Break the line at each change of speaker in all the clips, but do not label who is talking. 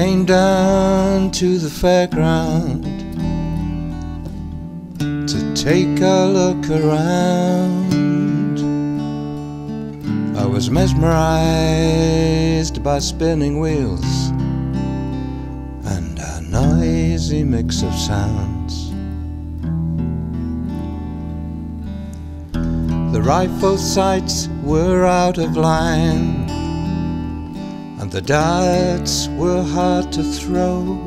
came down to the fairground to take a look around. I was mesmerized by spinning wheels and a noisy mix of sounds. The rifle sights were out of line and the darts were hard to throw.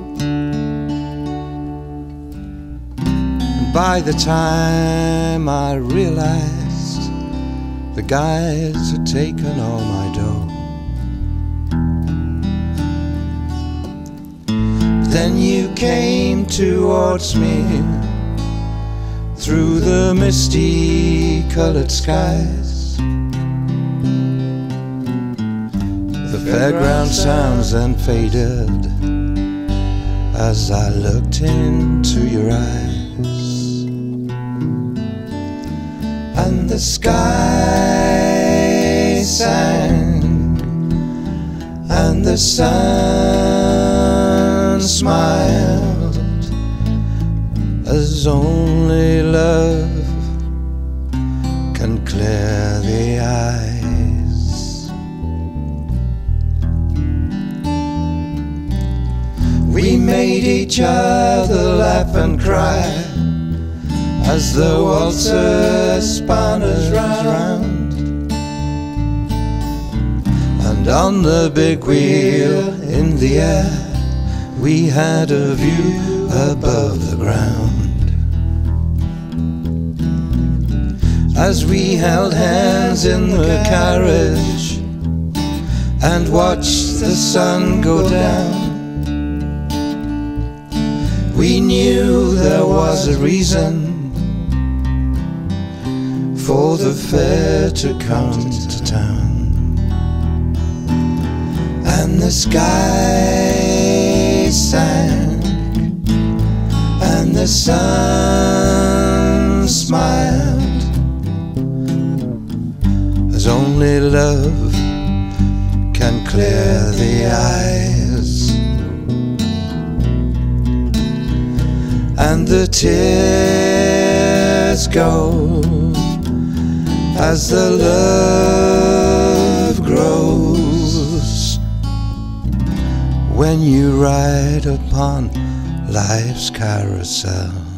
And by the time I realized the guys had taken all my dough, then you came towards me through the misty colored skies. Fairground sounds then faded as I looked into your eyes. And the sky sang, and the sun smiled as only love can clear the eye. We made each other laugh and cry as the waltzer spun us round. And on the big wheel in the air, we had a view above the ground. As we held hands in the carriage and watched the sun go down. We knew there was a reason for the fair to come to town. And the sky sang, and the sun smiled, as only love can clear the eyes. And the tears go as the love grows when you ride upon life's carousel.